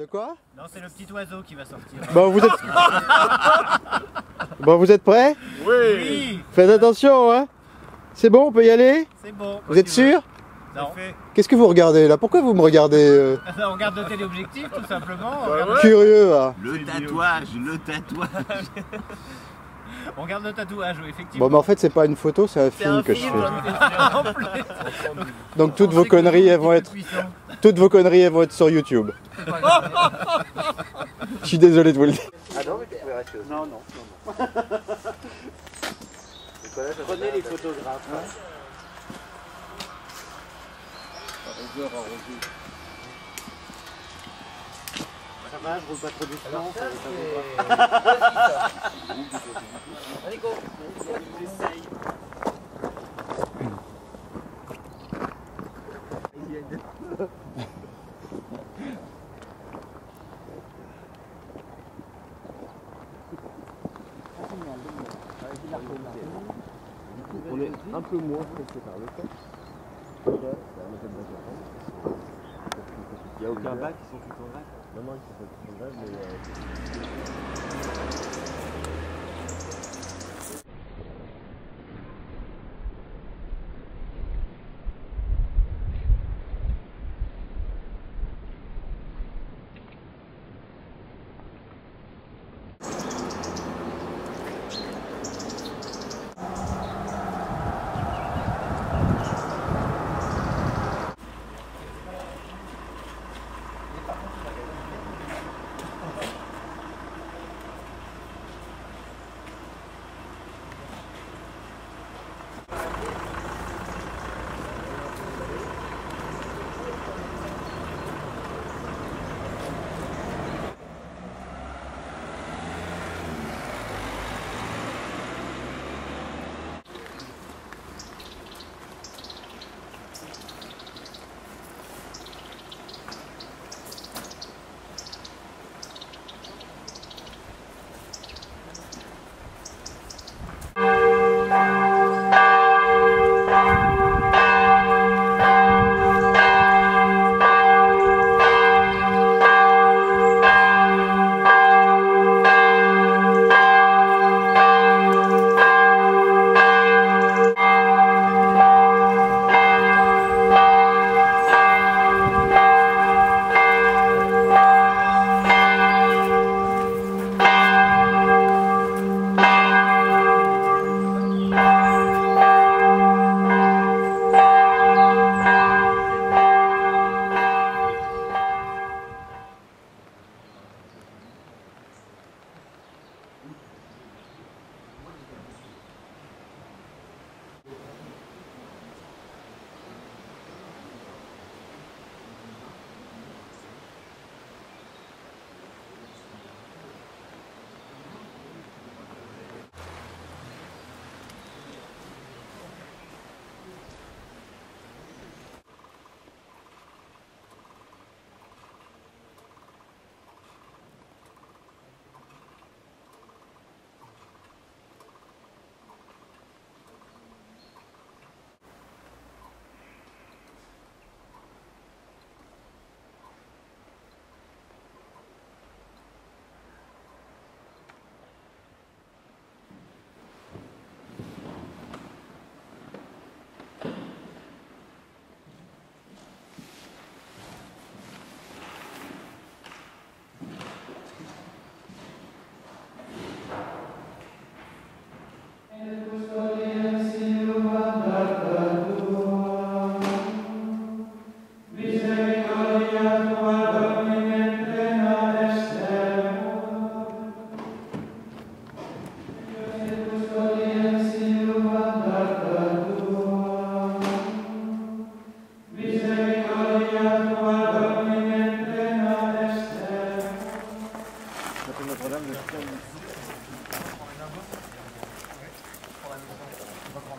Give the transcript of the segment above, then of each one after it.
De quoi Non, c'est le petit oiseau qui va sortir. Bon, vous êtes... bon, vous êtes prêts Oui, Faites attention, hein C'est bon, on peut y aller c'est bon. Vous êtes sûr Non. Qu'est-ce que vous regardez là Pourquoi vous me regardez euh, On regarde le téléobjectif tout simplement. Regarde, Curieux, là Le tatouage, le tatouage. on regarde le tatouage, oui, effectivement. Bon, mais en fait, c'est pas une photo, c'est un film un que je fais. Donc toutes On vos conneries, elles vont être... puissant. Toutes vos conneries, elles vont être sur YouTube. Je suis désolé de vous le dire. Ah non, mais tu pouvais rester Non, non, non. non. Prenez les photographes. Ça va, je roule pas trop doucement. va pas On est un peu moins pressé par le temps. Il n'y a aucun bac, ils sont tous en grève Non, non, ils sont pas tous en grève, mais...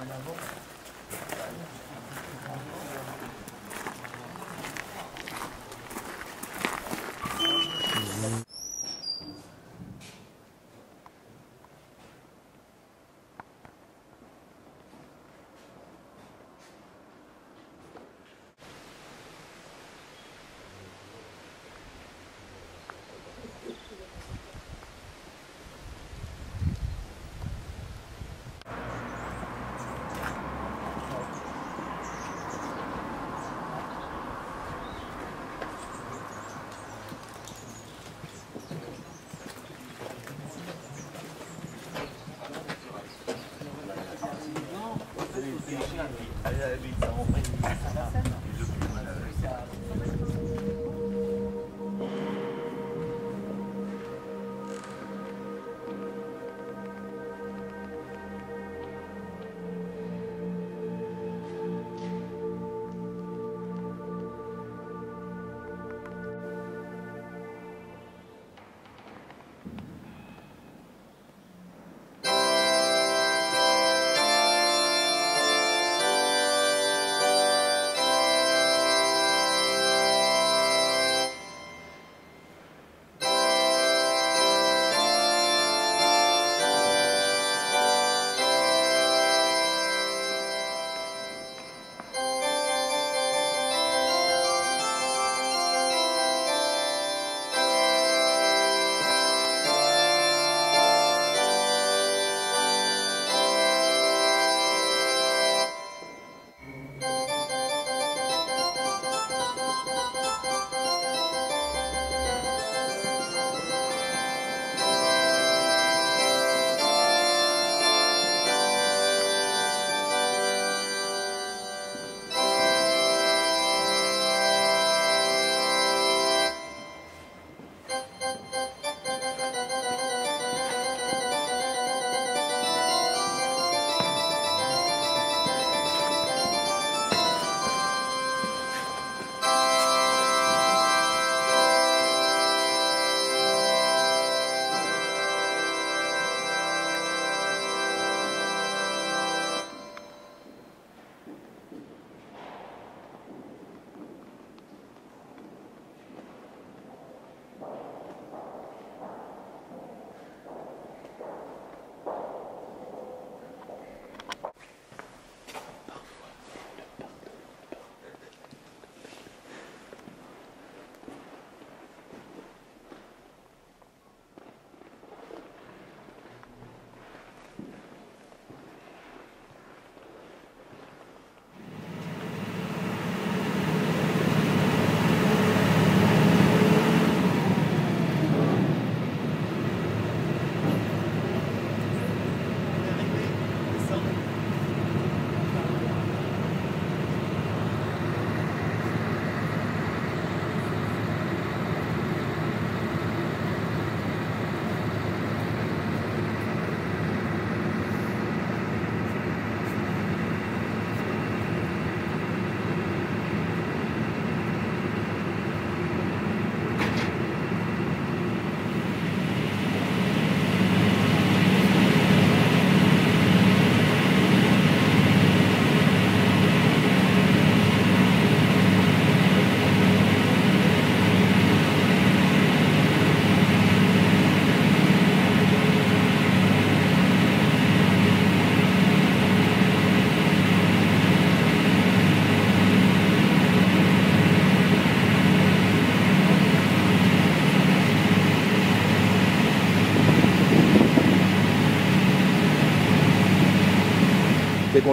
en avant.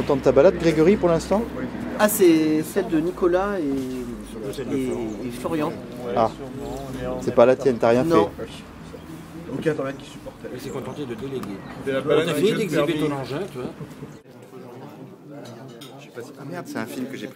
Content de ta balade, Grégory, pour l'instant Ah, c'est celle de Nicolas et, et, et Florian. Ah, c'est pas la tienne, t'as rien Non. fait. Aucun internet qui supportait. Il s'est contenté de déléguer. C'est la On balade t'a avec fait le d'exhiber ton engin, tu vois. Ah merde, c'est un film que j'ai